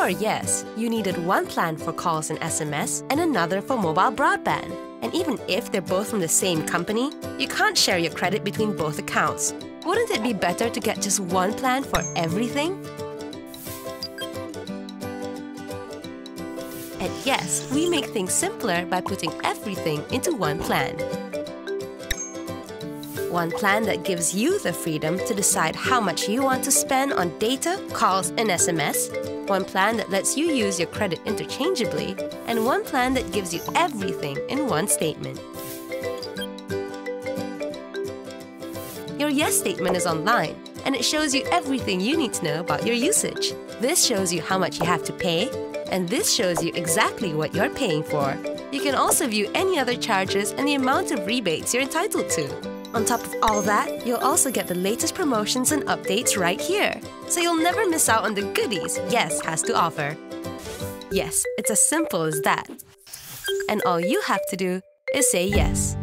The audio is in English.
Or yes, you needed one plan for calls and SMS and another for mobile broadband. And even if they're both from the same company, you can't share your credit between both accounts. Wouldn't it be better to get just one plan for everything? At Yes, we make things simpler by putting everything into one plan. One plan that gives you the freedom to decide how much you want to spend on data, calls, and SMS. One plan that lets you use your credit interchangeably. And one plan that gives you everything in one statement. Your Yes statement is online, and it shows you everything you need to know about your usage. This shows you how much you have to pay, and this shows you exactly what you're paying for. You can also view any other charges and the amount of rebates you're entitled to. On top of all that, you'll also get the latest promotions and updates right here. So you'll never miss out on the goodies Yes has to offer. Yes, it's as simple as that. And all you have to do is say yes.